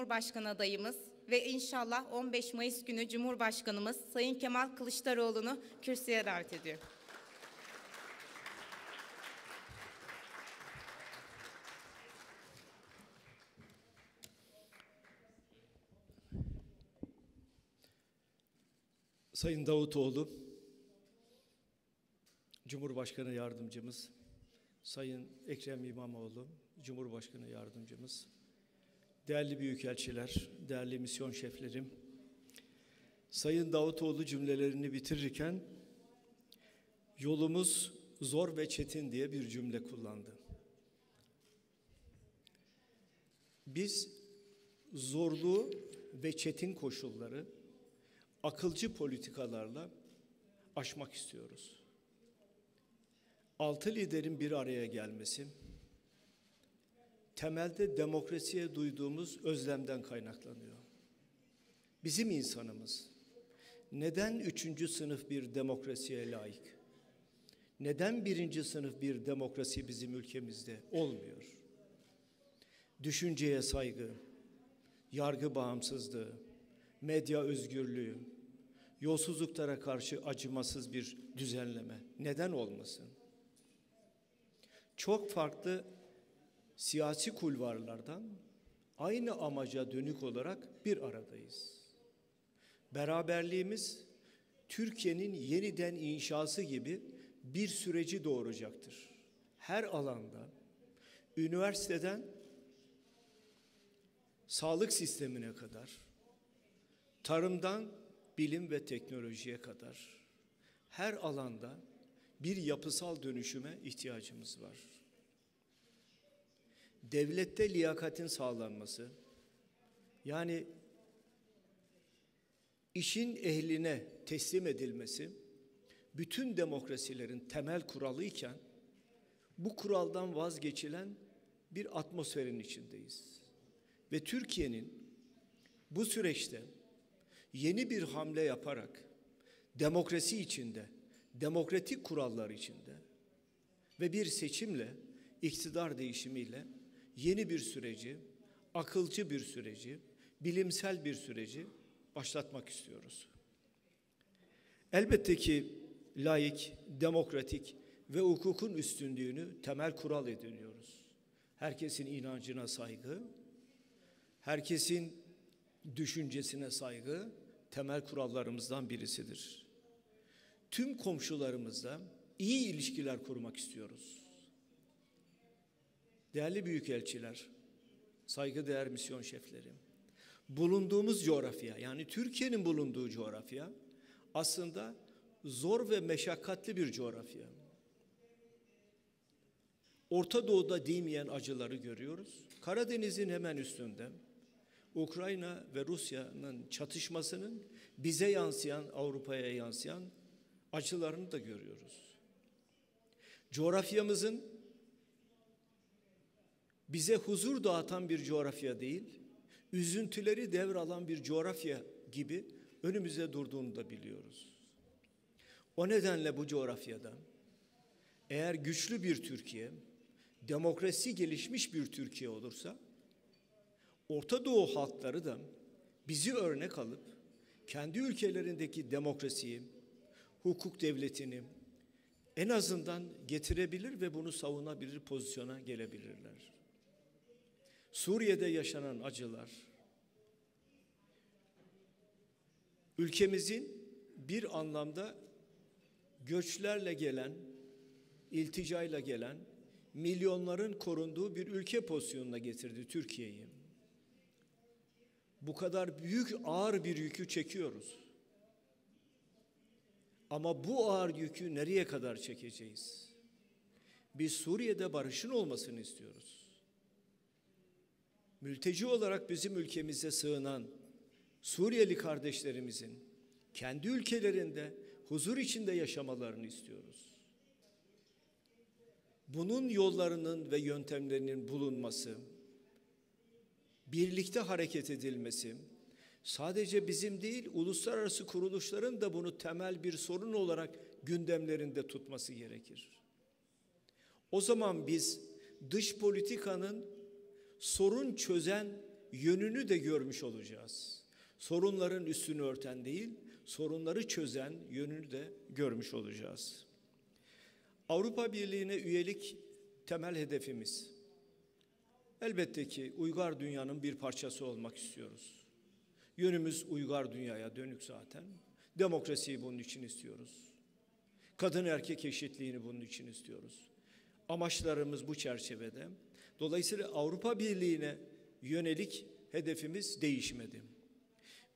Cumhurbaşkanı adayımız ve inşallah 15 Mayıs günü Cumhurbaşkanımız Sayın Kemal Kılıçdaroğlu'nu kürsüye davet ediyorum. Sayın Davutoğlu, Cumhurbaşkanı Yardımcımız, Sayın Ekrem İmamoğlu, Cumhurbaşkanı Yardımcımız, değerli büyükelçiler, değerli misyon şeflerim, Sayın Davutoğlu cümlelerini bitirirken yolumuz zor ve çetin diye bir cümle kullandı. Biz zorluğu ve çetin koşulları akılcı politikalarla aşmak istiyoruz. Altı liderin bir araya gelmesi, temelde demokrasiye duyduğumuz özlemden kaynaklanıyor. Bizim insanımız neden üçüncü sınıf bir demokrasiye layık? Neden birinci sınıf bir demokrasi bizim ülkemizde olmuyor? Düşünceye saygı, yargı bağımsızlığı, medya özgürlüğü, yolsuzluklara karşı acımasız bir düzenleme neden olmasın? Çok farklı siyasi kulvarlardan aynı amaca dönük olarak bir aradayız. Beraberliğimiz Türkiye'nin yeniden inşası gibi bir süreci doğuracaktır. Her alanda üniversiteden sağlık sistemine kadar, tarımdan bilim ve teknolojiye kadar her alanda bir yapısal dönüşüme ihtiyacımız var. Devlette liyakatin sağlanması, yani işin ehline teslim edilmesi, bütün demokrasilerin temel kuralı iken, bu kuraldan vazgeçilen bir atmosferin içindeyiz. Ve Türkiye'nin bu süreçte yeni bir hamle yaparak demokrasi içinde, demokratik kurallar içinde ve bir seçimle, iktidar değişimiyle yeni bir süreci, akılcı bir süreci, bilimsel bir süreci başlatmak istiyoruz. Elbette ki laik, demokratik ve hukukun üstünlüğünü temel kural ediniyoruz. Herkesin inancına saygı, herkesin düşüncesine saygı temel kurallarımızdan birisidir. Tüm komşularımızla iyi ilişkiler kurmak istiyoruz. Değerli büyükelçiler, saygıdeğer misyon şefleri, bulunduğumuz coğrafya yani Türkiye'nin bulunduğu coğrafya aslında zor ve meşakkatli bir coğrafya. Orta Doğu'da değmeyen acıları görüyoruz. Karadeniz'in hemen üstünde Ukrayna ve Rusya'nın çatışmasının bize yansıyan, Avrupa'ya yansıyan acılarını da görüyoruz. Coğrafyamızın bize huzur dağıtan bir coğrafya değil, üzüntüleri devralan bir coğrafya gibi önümüze durduğunu da biliyoruz. O nedenle bu coğrafyada eğer güçlü bir Türkiye, demokrasi gelişmiş bir Türkiye olursa Orta Doğu halkları da bizi örnek alıp kendi ülkelerindeki demokrasiyi, hukuk devletini en azından getirebilir ve bunu savunabilir pozisyona gelebilirler. Suriye'de yaşanan acılar ülkemizin bir anlamda göçlerle gelen, ilticayla gelen milyonların korunduğu bir ülke pozisyonuna getirdi Türkiye'yi. Bu kadar büyük ağır bir yükü çekiyoruz. Ama bu ağır yükü nereye kadar çekeceğiz? Biz Suriye'de barışın olmasını istiyoruz. Mülteci olarak bizim ülkemize sığınan Suriyeli kardeşlerimizin kendi ülkelerinde huzur içinde yaşamalarını istiyoruz. Bunun yollarının ve yöntemlerinin bulunması, birlikte hareket edilmesi, sadece bizim değil uluslararası kuruluşların da bunu temel bir sorun olarak gündemlerinde tutması gerekir. O zaman biz dış politikanın sorun çözen yönünü de görmüş olacağız. Sorunların üstünü örten değil, sorunları çözen yönünü de görmüş olacağız. Avrupa Birliği'ne üyelik temel hedefimiz. Elbette ki uygar dünyanın bir parçası olmak istiyoruz. Yönümüz uygar dünyaya dönük zaten. Demokrasiyi bunun için istiyoruz. Kadın erkek eşitliğini bunun için istiyoruz. Amaçlarımız bu çerçevede. Dolayısıyla Avrupa Birliği'ne yönelik hedefimiz değişmedi.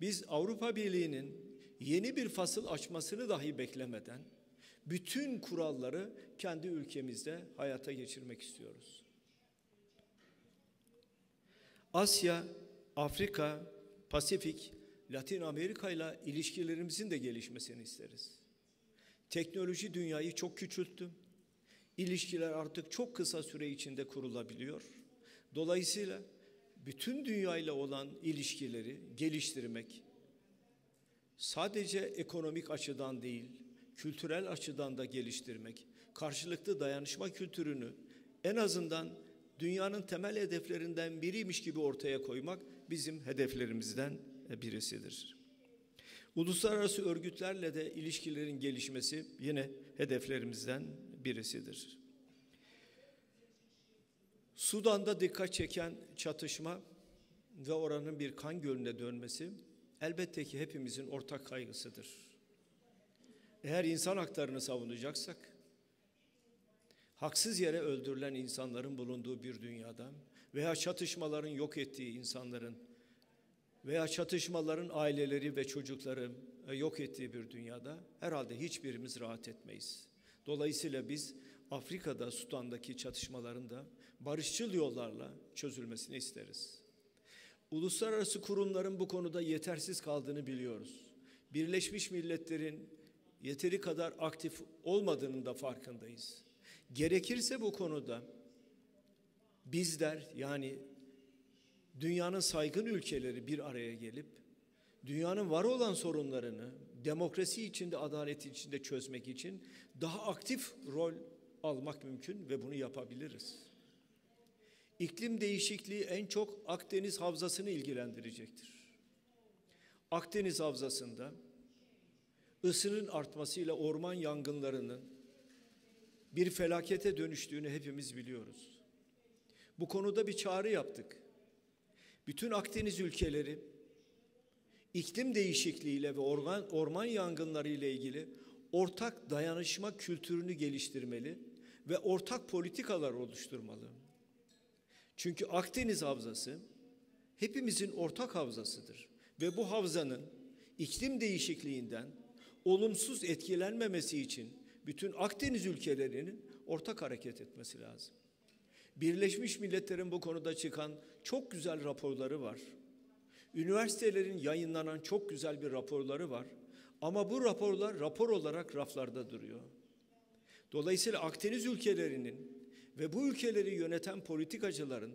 Biz Avrupa Birliği'nin yeni bir fasıl açmasını dahi beklemeden bütün kuralları kendi ülkemizde hayata geçirmek istiyoruz. Asya, Afrika, Pasifik, Latin Amerika ile ilişkilerimizin de gelişmesini isteriz. Teknoloji dünyayı çok küçülttü. İlişkiler artık çok kısa süre içinde kurulabiliyor. Dolayısıyla bütün dünya ile olan ilişkileri geliştirmek sadece ekonomik açıdan değil, kültürel açıdan da geliştirmek, karşılıklı dayanışma kültürünü en azından dünyanın temel hedeflerinden biriymiş gibi ortaya koymak bizim hedeflerimizden birisidir. Uluslararası örgütlerle de ilişkilerin gelişmesi yine hedeflerimizden birisidir. Sudan'da dikkat çeken çatışma ve oranın bir kan gölüne dönmesi elbette ki hepimizin ortak kaygısıdır. Eğer insan haklarını savunacaksak, haksız yere öldürülen insanların bulunduğu bir dünyada veya çatışmaların yok ettiği insanların veya çatışmaların aileleri ve çocukları e, yok ettiği bir dünyada herhalde hiçbirimiz rahat etmeyiz. Dolayısıyla biz Afrika'da, Sudan'daki çatışmaların da barışçıl yollarla çözülmesini isteriz. Uluslararası kurumların bu konuda yetersiz kaldığını biliyoruz. Birleşmiş Milletler'in yeteri kadar aktif olmadığının da farkındayız. Gerekirse bu konuda bizler yani dünyanın saygın ülkeleri bir araya gelip dünyanın var olan sorunlarını demokrasi içinde, adalet içinde çözmek için daha aktif rol almak mümkün ve bunu yapabiliriz. İklim değişikliği en çok Akdeniz Havzası'nı ilgilendirecektir. Akdeniz Havzası'nda ısının artmasıyla orman yangınlarının bir felakete dönüştüğünü hepimiz biliyoruz. Bu konuda bir çağrı yaptık. Bütün Akdeniz ülkeleri iklim değişikliğiyle ve orman, orman yangınları ile ilgili ortak dayanışma kültürünü geliştirmeli ve ortak politikalar oluşturmalı. Çünkü Akdeniz Havzası hepimizin ortak havzasıdır ve bu havzanın iklim değişikliğinden olumsuz etkilenmemesi için bütün Akdeniz ülkelerinin ortak hareket etmesi lazım. Birleşmiş Milletler'in bu konuda çıkan çok güzel raporları var. Üniversitelerin yayınlanan çok güzel bir raporları var. Ama bu raporlar rapor olarak raflarda duruyor. Dolayısıyla Akdeniz ülkelerinin ve bu ülkeleri yöneten politikacıların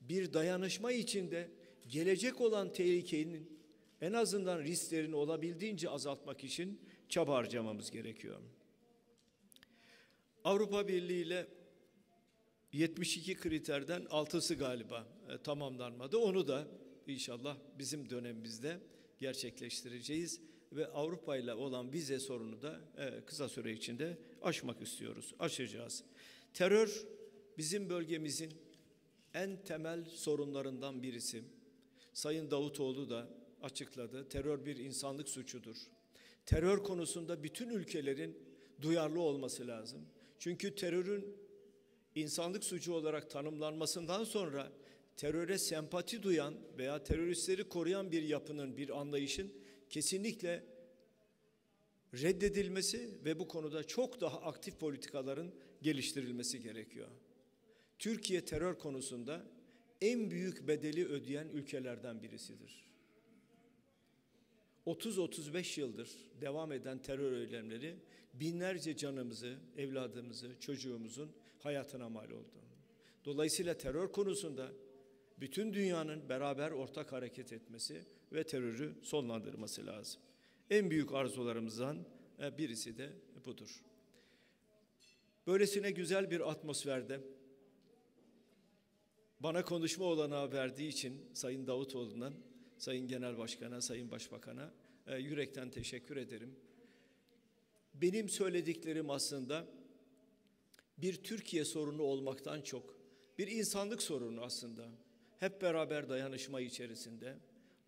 bir dayanışma içinde gelecek olan tehlikenin en azından risklerini olabildiğince azaltmak için çaba harcamamız gerekiyor. Avrupa Birliği ile 72 kriterden 6'sı galiba e, tamamlanmadı. Onu da inşallah bizim dönemimizde gerçekleştireceğiz ve Avrupa ile olan vize sorunu da e, kısa süre içinde aşmak istiyoruz, aşacağız. Terör bizim bölgemizin en temel sorunlarından birisi. Sayın Davutoğlu da açıkladı. Terör bir insanlık suçudur. Terör konusunda bütün ülkelerin duyarlı olması lazım. Çünkü terörün insanlık suçu olarak tanımlanmasından sonra teröre sempati duyan veya teröristleri koruyan bir yapının, bir anlayışın kesinlikle reddedilmesi ve bu konuda çok daha aktif politikaların geliştirilmesi gerekiyor. Türkiye terör konusunda en büyük bedeli ödeyen ülkelerden birisidir. 30-35 yıldır devam eden terör eylemleri binlerce canımızı, evladımızı, çocuğumuzun hayatına mal oldu. Dolayısıyla terör konusunda bütün dünyanın beraber ortak hareket etmesi ve terörü sonlandırması lazım. En büyük arzularımızdan e, birisi de budur. Böylesine güzel bir atmosferde bana konuşma olanağı verdiği için Sayın Davutoğlu'ndan, Sayın Genel Başkan'a, Sayın Başbakan'a e, yürekten teşekkür ederim. Benim söylediklerim aslında bir Türkiye sorunu olmaktan çok bir insanlık sorunu aslında. Hep beraber dayanışma içerisinde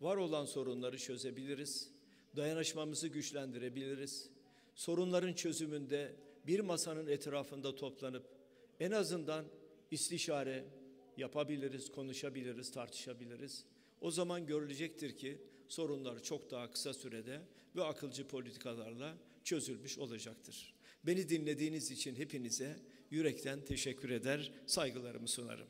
var olan sorunları çözebiliriz. Dayanışmamızı güçlendirebiliriz. Sorunların çözümünde bir masanın etrafında toplanıp en azından istişare yapabiliriz, konuşabiliriz, tartışabiliriz. O zaman görülecektir ki sorunlar çok daha kısa sürede ve akılcı politikalarla çözülmüş olacaktır. Beni dinlediğiniz için hepinize yürekten teşekkür eder, saygılarımı sunarım.